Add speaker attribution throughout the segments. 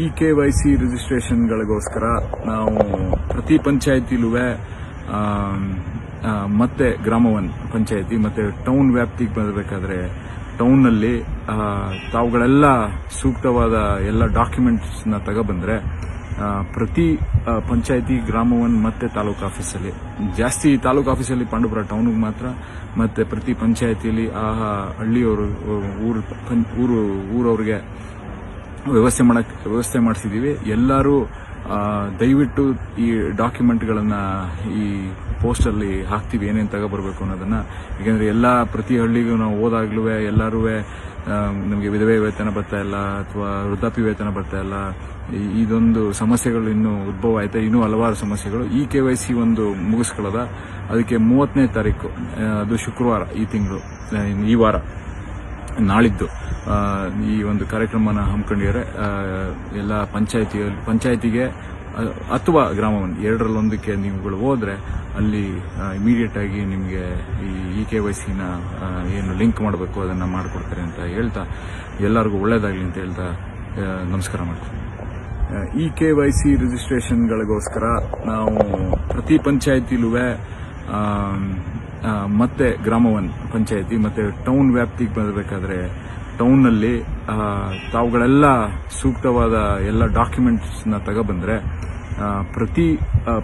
Speaker 1: E K Y C ರಿಜಿಸ್ಟ್ರೇಷನ್ಗಳಿಗೋಸ್ಕರ ನಾವು ಪ್ರತಿ ಪಂಚಾಯತಿಲೂ ಮತ್ತೆ ಗ್ರಾಮ ಒನ್ ಪಂಚಾಯತಿ, ಮತ್ತೆ ಟೌನ್ ವ್ಯಾಪ್ತಿಗೆ ಬರಬೇಕಾದ್ರೆ ಟೌನ್ನಲ್ಲಿ ತಾವುಗಳೆಲ್ಲ ಸೂಕ್ತವಾದ ಎಲ್ಲ ಡಾಕ್ಯುಮೆಂಟ್ಸ್ನ ತಗೊಬಂದ್ರೆ ಪ್ರತಿ ಪಂಚಾಯತಿ ಗ್ರಾಮ ಒನ್ ಮತ್ತೆ ತಾಲೂಕು ಆಫೀಸಲ್ಲಿ, ಜಾಸ್ತಿ ತಾಲೂಕು ಆಫೀಸಲ್ಲಿ ಪಾಂಡುಪುರ ಟೌನ್ಗೆ ಮಾತ್ರ, ಮತ್ತೆ ಪ್ರತಿ ಪಂಚಾಯತಿಯಲ್ಲಿ ಆ ಹಳ್ಳಿಯವರು, ಊರು ಊರು, ಊರವ್ರಿಗೆ ವ್ಯವಸ್ಥೆ ಮಾಡಕ್, ವ್ಯವಸ್ಥೆ ಮಾಡಿಸಿದ್ದೀವಿ ಎಲ್ಲರೂ ದಯವಿಟ್ಟು ಈ ಡಾಕ್ಯುಮೆಂಟ್ಗಳನ್ನು ಈ ಪೋಸ್ಟಲ್ಲಿ ಹಾಕ್ತೀವಿ, ಏನೇನು ತಗೊಬರ್ಬೇಕು ಅನ್ನೋದನ್ನು. ಏಕೆಂದರೆ ಎಲ್ಲ ಪ್ರತಿ ಹಳ್ಳಿಗೂ ನಾವು ಹೋದಾಗ್ಲೂ ಎಲ್ಲರೂ ನಮಗೆ ವಿಧವೆ ವೇತನ ಬರ್ತಾ ಇಲ್ಲ, ಅಥವಾ ವೃದ್ಧಾಪ್ಯ ವೇತನ ಬರ್ತಾ ಇಲ್ಲ. ಇದೊಂದು ಸಮಸ್ಯೆಗಳು ಇನ್ನೂ ಉದ್ಭವ ಆಯ್ತಾ, ಇನ್ನೂ ಹಲವಾರು ಸಮಸ್ಯೆಗಳು. ಈ ಕೆ ವೈ ಸಿ ಒಂದು ಮುಗಿಸ್ಕೊಳ್ಳೋದ. ಅದಕ್ಕೆ ಮೂವತ್ತನೇ ತಾರೀಕು ಅದು ಶುಕ್ರವಾರ, ಈ ತಿಂಗಳು ಈ ವಾರ. ನಾಳಿದ್ದು ಈ ಒಂದು ಕಾರ್ಯಕ್ರಮನ ಹಮ್ಮಿಕೊಂಡಿದ್ದಾರೆ. ಎಲ್ಲ ಪಂಚಾಯತಿ ಪಂಚಾಯತಿಗೆ ಅಥವಾ ಗ್ರಾಮವನ್ನು, ಎರಡರಲ್ಲೊಂದಕ್ಕೆ ನೀವುಗಳು ಹೋದರೆ ಅಲ್ಲಿ ಇಮಿಡಿಯೇಟ್ ಆಗಿ ನಿಮಗೆ ಈ ಇ ಕೆ ವೈ ಸಿನ ಏನು ಲಿಂಕ್ ಮಾಡಬೇಕು, ಅದನ್ನು ಮಾಡಿಕೊಡ್ತಾರೆ ಅಂತ ಹೇಳ್ತಾ, ಎಲ್ಲರಿಗೂ ಒಳ್ಳೇದಾಗಲಿ ಅಂತ ಹೇಳ್ತಾ ನಮಸ್ಕಾರ ಮಾಡ್ತೀನಿ. ಇ ಕೆ ವೈ ಸಿ ರಿಜಿಸ್ಟ್ರೇಷನ್ಗಳಿಗೋಸ್ಕರ ನಾವು ಪ್ರತಿ ಪಂಚಾಯತಿಲೂ ಮತ್ತೆ ಗ್ರಾಮ ಒನ್ ಪಂಚಾಯತಿ, ಮತ್ತೆ ಟೌನ್ ವ್ಯಾಪ್ತಿಗೆ ಬರಬೇಕಾದ್ರೆ ಟೌನ್ನಲ್ಲಿ ತಾವುಗಳೆಲ್ಲ ಸೂಕ್ತವಾದ ಎಲ್ಲ ಡಾಕ್ಯುಮೆಂಟ್ಸ್ನ ತಗೊಬಂದ್ರೆ ಪ್ರತಿ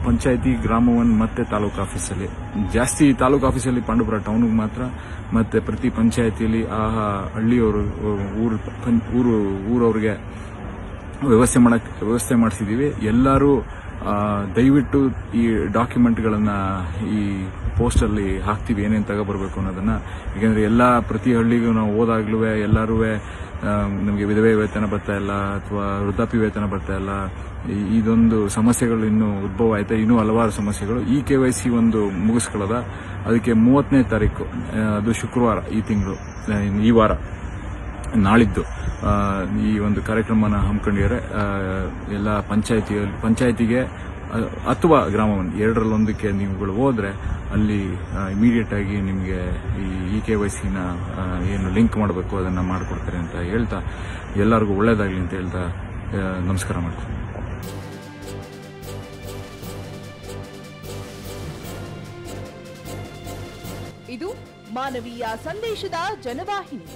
Speaker 1: ಪಂಚಾಯತಿ ಗ್ರಾಮ ಒನ್ ಮತ್ತೆ ತಾಲೂಕು ಆಫೀಸಲ್ಲಿ. ಜಾಸ್ತಿ ತಾಲೂಕು ಆಫೀಸಲ್ಲಿ ಪಾಂಡುಪುರ ಟೌನ್ಗೆ ಮಾತ್ರ, ಮತ್ತೆ ಪ್ರತಿ ಪಂಚಾಯತಿಯಲ್ಲಿ ಆ ಹಳ್ಳಿಯವರು ಊರು ಊರು, ಊರವ್ರಿಗೆ ವ್ಯವಸ್ಥೆ ಮಾಡಕ್, ವ್ಯವಸ್ಥೆ ಮಾಡಿಸಿದೀವಿ. ಎಲ್ಲರೂ ದಯವಿಟ್ಟು ಈ ಡಾಕ್ಯುಮೆಂಟ್ಗಳನ್ನು ಈ ಪೋಸ್ಟಲ್ಲಿ ಹಾಕ್ತೀವಿ, ಏನೇನು ತಗೊಬರ್ಬೇಕು ಅನ್ನೋದನ್ನು. ಏಕೆಂದರೆ ಎಲ್ಲ ಪ್ರತಿ ಹಳ್ಳಿಗೂ ನಾವು ಹೋದಾಗ್ಲೂ ಎಲ್ಲರೂ ನಮಗೆ ವಿಧವೆ ವೇತನ ಬರ್ತಾ ಇಲ್ಲ, ಅಥವಾ ವೃದ್ಧಾಪ್ಯ ವೇತನ ಬರ್ತಾ ಇಲ್ಲ. ಇದೊಂದು ಸಮಸ್ಯೆಗಳು ಇನ್ನೂ ಉದ್ಭವ ಆಯ್ತಾ, ಇನ್ನೂ ಹಲವಾರು ಸಮಸ್ಯೆಗಳು. ಈ ಕೆ ವೈ ಸಿ ಒಂದು ಮುಗಿಸ್ಕೊಳ್ಳೋದ. ಅದಕ್ಕೆ ಮೂವತ್ತನೇ ತಾರೀಕು ಅದು ಶುಕ್ರವಾರ, ಈ ತಿಂಗಳು ಈ ವಾರ, ನಾಳಿದ್ದು. ಈ ಒಂದು ಕಾರ್ಯಕ್ರಮನ ಹಮ್ಮಿಕೊಂಡಿದ್ದಾರೆ. ಎಲ್ಲ ಪಂಚಾಯತಿ ಪಂಚಾಯತಿಗೆ ಅಥವಾ ಗ್ರಾಮವನ್ನು, ಎರಡರಲ್ಲೊಂದಕ್ಕೆ ನೀವುಗಳು ಹೋದರೆ ಅಲ್ಲಿ ಇಮಿಡಿಯೇಟ್ ಆಗಿ ನಿಮಗೆ ಈ ಇ ಕೆ ವೈ ಸಿನ ಏನು ಲಿಂಕ್ ಮಾಡಬೇಕು, ಅದನ್ನು ಮಾಡಿಕೊಡ್ತಾರೆ ಅಂತ ಹೇಳ್ತಾ, ಎಲ್ಲರಿಗೂ ಒಳ್ಳೇದಾಗಲಿ ಅಂತ ಹೇಳ್ತಾ ನಮಸ್ಕಾರ ಮಾಡ್ತೀನಿ.
Speaker 2: ಇದು ಮಾನವೀಯ ಸಂದೇಶದ ಜನವಾಹಿನಿ.